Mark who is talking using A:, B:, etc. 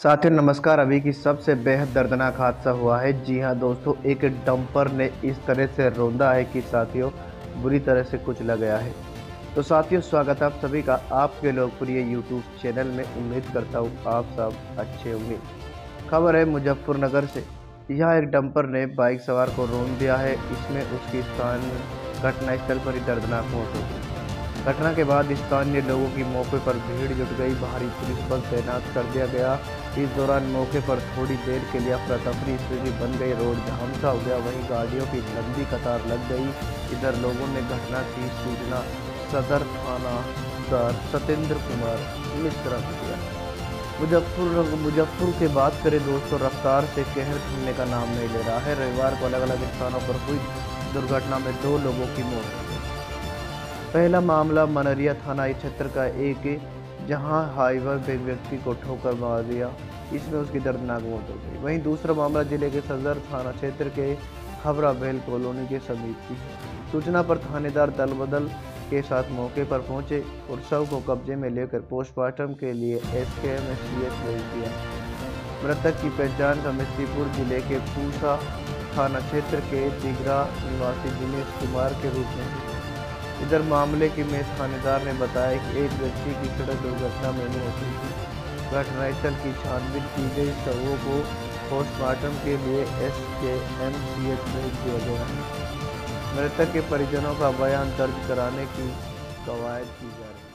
A: साथियों, नमस्कार। अभी की सबसे बेहद दर्दनाक हादसा हुआ है। जी हाँ दोस्तों, एक डंपर ने इस तरह से रोंदा है कि साथियों, बुरी तरह से कुचला गया है। तो साथियों, स्वागत है आप सभी का आपके लोकप्रिय यूट्यूब चैनल में। उम्मीद करता हूँ आप सब अच्छे होंगे। खबर है मुजफ्फरनगर से। यहाँ एक डंपर ने बाइक सवार को रोन दिया है। इसमें उसकी स्थान, घटनास्थल पर ही दर्दनाक मौत हो गई। घटना के बाद स्थानीय लोगों की मौके पर भीड़ जुट गई। भारी पुलिस बल तैनात कर दिया गया। इस दौरान मौके पर थोड़ी देर के लिए अफरा तफरी स्थिति बन गई। रोड जाम सा हो गया। वहीं गाड़ियों की लंबी कतार लग गई। इधर लोगों ने घटना की सूचना सदर थाना सर सत्येंद्र कुमार मिश्रा को दिया। मुजफ्फर मुजफ्फर की बात करें दोस्तों, रफ्तार से कहर थमने का नाम नहीं ले रहा है। रविवार को अलग अलग स्थानों पर हुई दुर्घटना में दो लोगों की मौत। पहला मामला मनरिया थाना क्षेत्र का एक, जहाँ हाईवे पे व्यक्ति को ठोकर मार दिया। इसमें उसकी दर्दनाक मौत हो गई। वहीं दूसरा मामला ज़िले के सदर थाना क्षेत्र के खबरा बेल कॉलोनी के समीप की सूचना पर थानेदार दल बदल के साथ मौके पर पहुँचे और शव को कब्जे में लेकर पोस्टमार्टम के लिए एस के एम एस सी एस भेज दिया। मृतक की पहचान समस्तीपुर ज़िले के पूसा थाना क्षेत्र के दिगरा निवासी दिनेश कुमार के रूप में इधर मामले के मेज थानेदार ने बताया कि एक व्यक्ति की सड़क दुर्घटना में मौत हुई थी घटनास्थल की छानबीन की गई, शवों को पोस्टमार्टम के लिए एस के एम सी एच भेज दिया गया है। मृतक के परिजनों का बयान दर्ज कराने की कवायद की जा रही है।